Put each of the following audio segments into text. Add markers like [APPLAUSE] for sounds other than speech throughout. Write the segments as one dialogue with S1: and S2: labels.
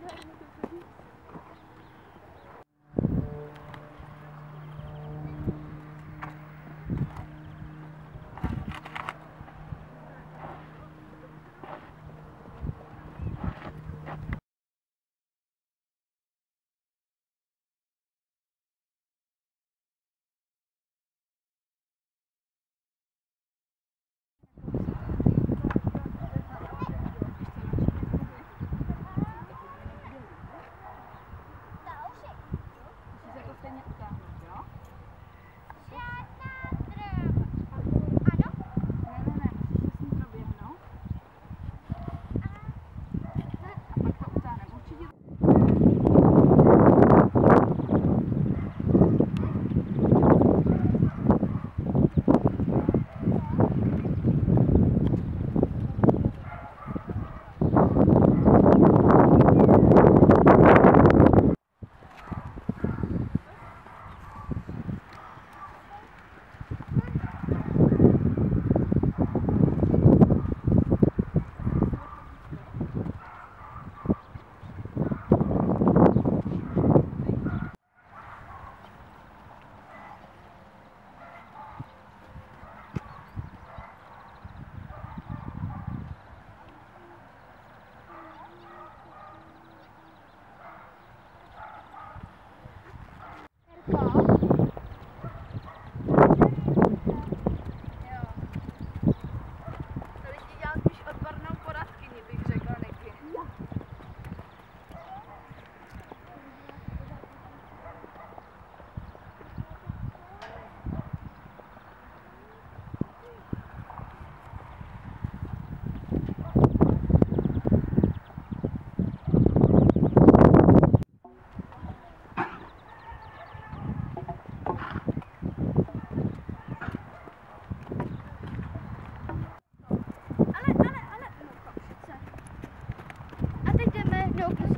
S1: Thank [LAUGHS] you.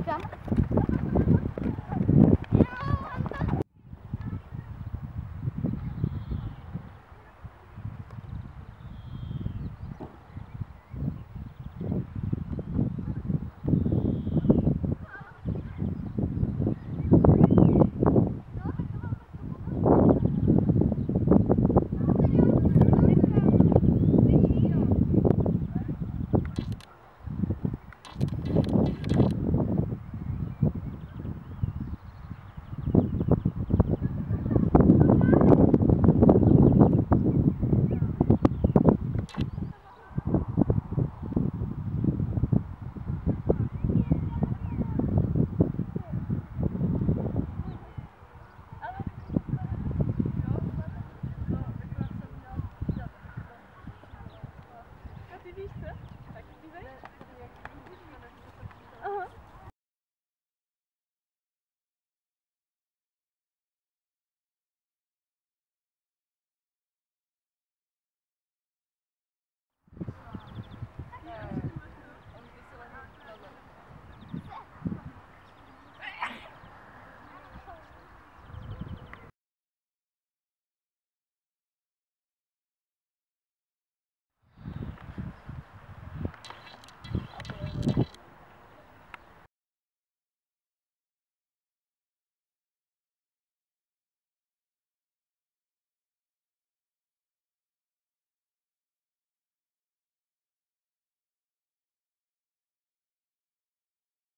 S2: Cá.